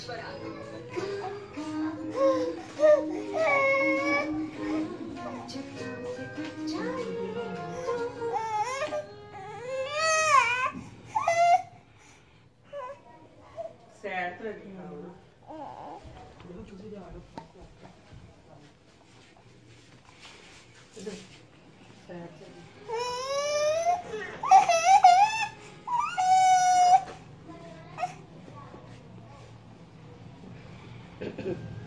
chorar. Certo, Aguinaldo. Certo. Yeah.